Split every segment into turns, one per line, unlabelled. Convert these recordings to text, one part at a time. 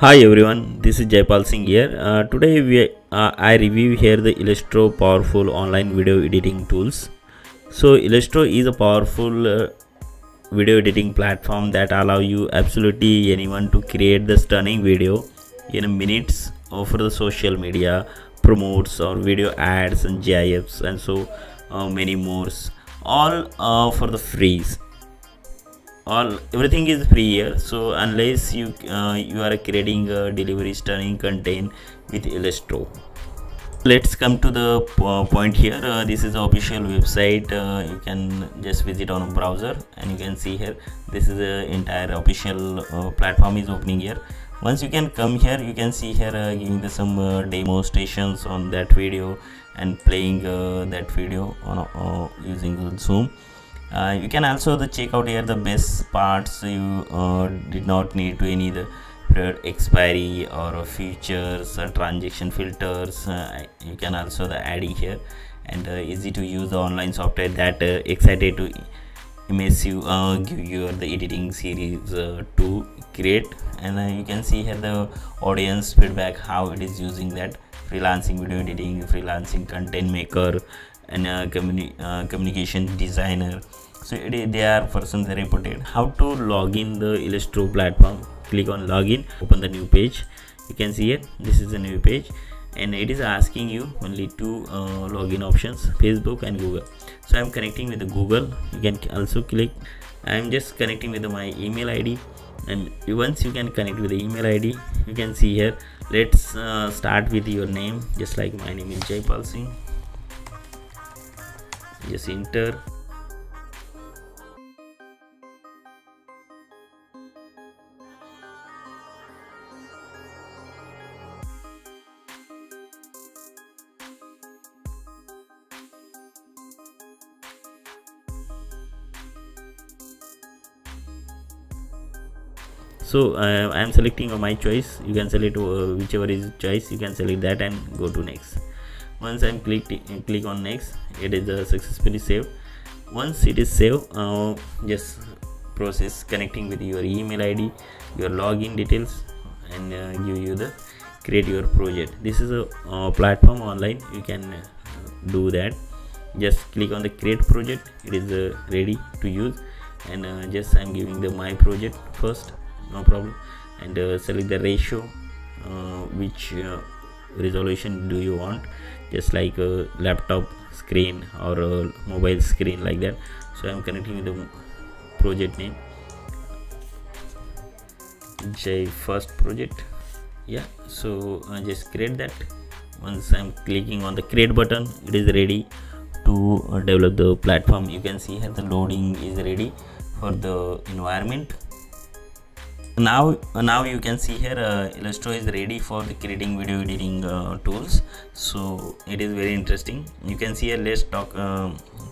Hi everyone, this is Jaipal Singh here. Uh, today we uh, I review here the Illusto powerful online video editing tools. So Illusto is a powerful uh, video editing platform that allow you absolutely anyone to create the stunning video in minutes over the social media, promotes or video ads and GIFs and so uh, many more. All uh, for the free all everything is free here. So unless you uh, you are creating a delivery stunning content with Illusto let's come to the uh, point here. Uh, this is the official website. Uh, you can just visit on a browser and you can see here. This is the entire official uh, platform is opening here. Once you can come here you can see here uh, giving the some uh, demonstrations on that video and playing that video on using zoom uh, you can also the check out here the best parts you uh, did not need to any the expiry or features or transaction filters uh, you can also the adding here. And uh, easy to use the online software that uh, excited to immerse you uh, give you the editing series to create. And you can see here the audience feedback how it is using that freelancing video editing freelancing content maker and communi communication designer. So they are person they reported how to log in the Illusto platform. Click on login open the new page. You can see it. This is the new page. And it is asking you only two uh, login options facebook and google. So i'm connecting with the google. You can also click. I'm just connecting with my email id and once you can connect with the email id you can see here let's uh, start with your name just like my name is Jaipal Singh just enter so uh, i am selecting my choice. You can select uh, whichever is choice you can select that and go to next once i'm click click on next it is uh, successfully saved. Once it is saved uh, just process connecting with your email id your login details and uh, give you the create your project. This is a uh, platform online. You can do that. Just click on the create project. It is ready to use. And just i'm giving the my project first. No problem. And uh, select the ratio uh, which uh, resolution do you want? Just like a laptop screen or a mobile screen like that. So i'm connecting the project name. J first project. Yeah so i just create that. Once i'm clicking on the create button it is ready to develop the platform. You can see here the loading is ready for the environment now now you can see here uh, Illusto is ready for the creating video editing uh, tools. So it is very interesting. You can see here let's talk uh,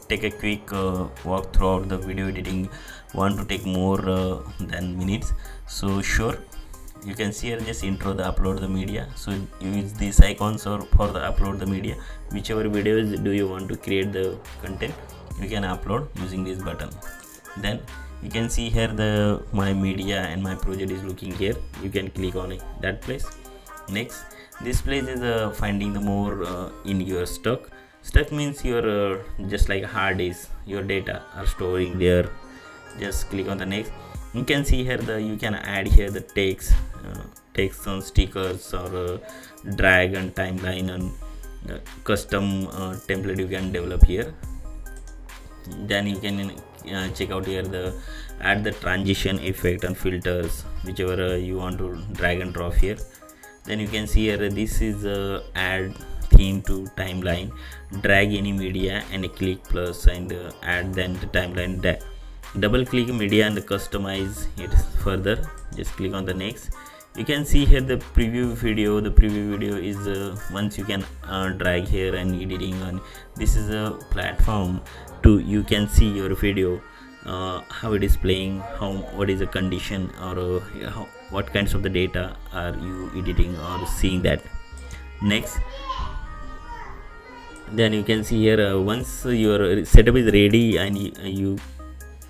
take a quick uh, walk throughout the video editing. Want to take more uh, than minutes. So sure. You can see here just intro the upload the media. So use these icons or for the upload the media. Whichever videos do you want to create the content you can upload using this button. Then you can see here the my media and my project is looking here. You can click on it that place. Next this place is uh, finding the more uh, in your stock. Stock means your uh, just like hard disk your data are storing there. Just click on the next. You can see here the you can add here the text uh, text on stickers or uh, drag and timeline and uh, custom template you can develop here. Then you can uh, check out here the add the transition effect and filters whichever uh, you want to drag and drop here. Then you can see here this is uh, add theme to timeline. Drag any media and click plus and uh, add then the timeline. Double click media and customize it further. Just click on the next you can see here the preview video. The preview video is uh, once you can uh, drag here and editing on this is a platform to you can see your video uh, how it is playing how what is the condition or uh, how, what kinds of the data are you editing or seeing that. Next then you can see here uh, once your setup is ready and you, you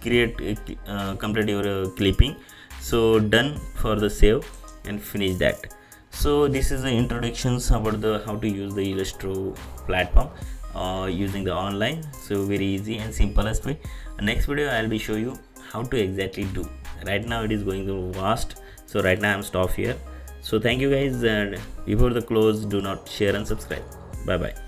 create uh, complete your uh, clipping. So done for the save and finish that. So this is the introductions about the how to use the Illusto platform uh, using the online. So very easy and simplest way. Next video i'll be show you how to exactly do. Right now it is going to fast so right now i'm stop here. So thank you guys and before the close do not share and subscribe. Bye bye